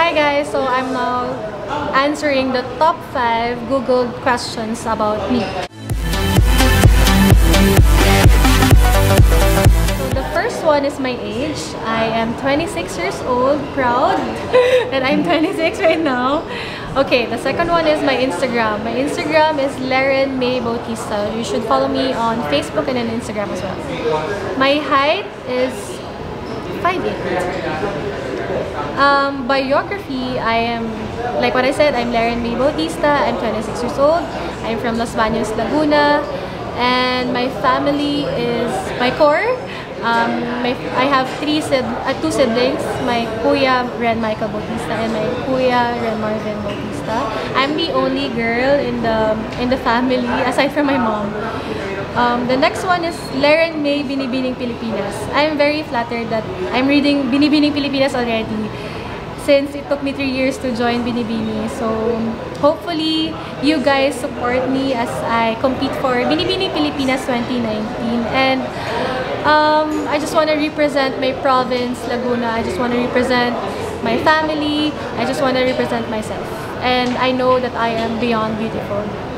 Hi guys, so I'm now answering the top 5 Google questions about me. So the first one is my age. I am 26 years old, proud that I'm 26 right now. Okay, the second one is my Instagram. My Instagram is Leren Mae Bautista. You should follow me on Facebook and on Instagram as well. My height is 5'8". Um, biography, I am, like what I said, I'm Leren Mae Bautista. I'm 26 years old. I'm from Los Baños, Laguna. And my family is my core. Um, my, I have three sid uh, two siblings, my kuya Ren Michael Bautista and my kuya Ren Marvin Bautista. I'm the only girl in the in the family aside from my mom. Um, the next one is Leren Mae Binibining Pilipinas. I'm very flattered that I'm reading Binibining Pilipinas already since it took me three years to join Binibini. So hopefully you guys support me as I compete for Binibini Pilipinas 2019 and um, I just want to represent my province, Laguna. I just want to represent my family. I just want to represent myself. And I know that I am beyond beautiful.